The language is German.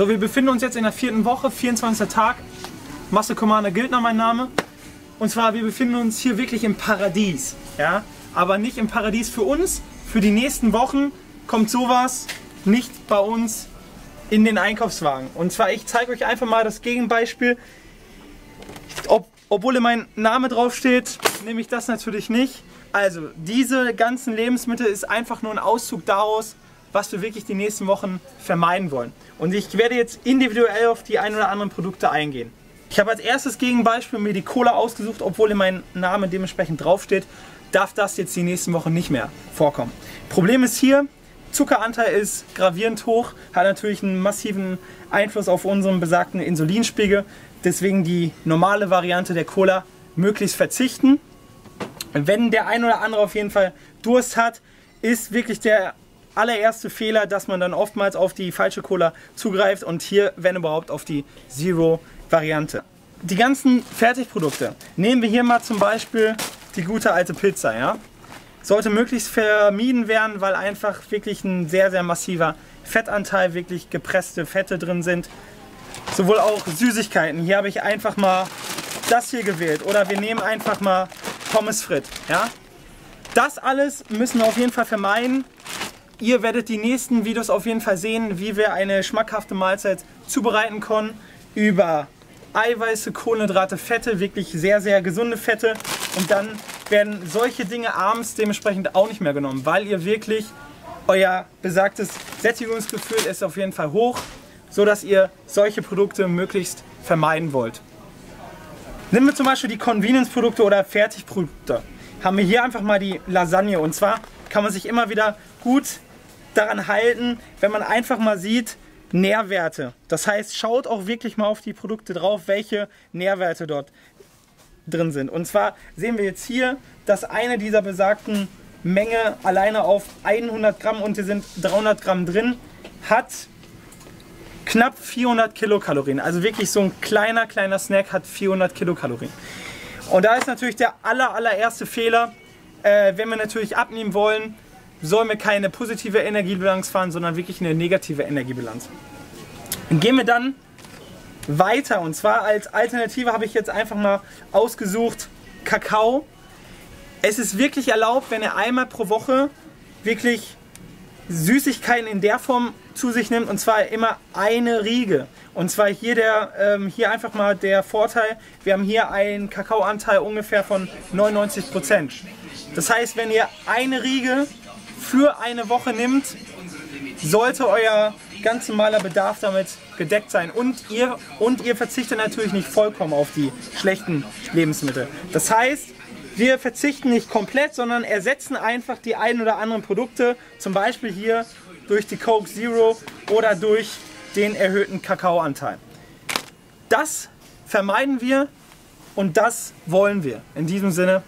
So, wir befinden uns jetzt in der vierten Woche, 24. Tag. Master Commander Gildner mein Name. Und zwar, wir befinden uns hier wirklich im Paradies. Ja? Aber nicht im Paradies für uns. Für die nächsten Wochen kommt sowas nicht bei uns in den Einkaufswagen. Und zwar, ich zeige euch einfach mal das Gegenbeispiel. Ob, obwohl mein Name draufsteht, nehme ich das natürlich nicht. Also, diese ganzen Lebensmittel ist einfach nur ein Auszug daraus, was wir wirklich die nächsten Wochen vermeiden wollen. Und ich werde jetzt individuell auf die ein oder anderen Produkte eingehen. Ich habe als erstes Gegenbeispiel mir die Cola ausgesucht, obwohl in meinem Namen dementsprechend draufsteht, darf das jetzt die nächsten Wochen nicht mehr vorkommen. Problem ist hier, Zuckeranteil ist gravierend hoch, hat natürlich einen massiven Einfluss auf unseren besagten Insulinspiegel. Deswegen die normale Variante der Cola möglichst verzichten. Wenn der ein oder andere auf jeden Fall Durst hat, ist wirklich der allererste Fehler, dass man dann oftmals auf die falsche Cola zugreift und hier, wenn überhaupt, auf die Zero-Variante. Die ganzen Fertigprodukte. Nehmen wir hier mal zum Beispiel die gute alte Pizza. Ja? Sollte möglichst vermieden werden, weil einfach wirklich ein sehr, sehr massiver Fettanteil, wirklich gepresste Fette drin sind. Sowohl auch Süßigkeiten. Hier habe ich einfach mal das hier gewählt. Oder wir nehmen einfach mal Pommes frites. Ja? Das alles müssen wir auf jeden Fall vermeiden. Ihr werdet die nächsten Videos auf jeden Fall sehen, wie wir eine schmackhafte Mahlzeit zubereiten können. Über Eiweiße, Kohlenhydrate, Fette, wirklich sehr, sehr gesunde Fette. Und dann werden solche Dinge abends dementsprechend auch nicht mehr genommen, weil ihr wirklich euer besagtes Sättigungsgefühl ist auf jeden Fall hoch, so dass ihr solche Produkte möglichst vermeiden wollt. Nehmen wir zum Beispiel die Convenience-Produkte oder Fertigprodukte. Haben wir hier einfach mal die Lasagne und zwar kann man sich immer wieder gut daran halten, wenn man einfach mal sieht, Nährwerte. Das heißt, schaut auch wirklich mal auf die Produkte drauf, welche Nährwerte dort drin sind. Und zwar sehen wir jetzt hier, dass eine dieser besagten Menge alleine auf 100 Gramm und hier sind 300 Gramm drin, hat knapp 400 Kilokalorien. Also wirklich so ein kleiner, kleiner Snack hat 400 Kilokalorien. Und da ist natürlich der aller, allererste Fehler, äh, wenn wir natürlich abnehmen wollen, sollen wir keine positive Energiebilanz fahren, sondern wirklich eine negative Energiebilanz. Gehen wir dann weiter und zwar als Alternative habe ich jetzt einfach mal ausgesucht Kakao. Es ist wirklich erlaubt, wenn ihr einmal pro Woche wirklich Süßigkeiten in der Form zu sich nimmt und zwar immer eine Riege. Und zwar hier, der, ähm, hier einfach mal der Vorteil, wir haben hier einen Kakaoanteil ungefähr von 99%. Das heißt, wenn ihr eine Riege für eine Woche nimmt, sollte euer ganz normaler Bedarf damit gedeckt sein. Und ihr, und ihr verzichtet natürlich nicht vollkommen auf die schlechten Lebensmittel. Das heißt, wir verzichten nicht komplett, sondern ersetzen einfach die ein oder anderen Produkte, zum Beispiel hier durch die Coke Zero oder durch den erhöhten Kakaoanteil. Das vermeiden wir und das wollen wir. In diesem Sinne,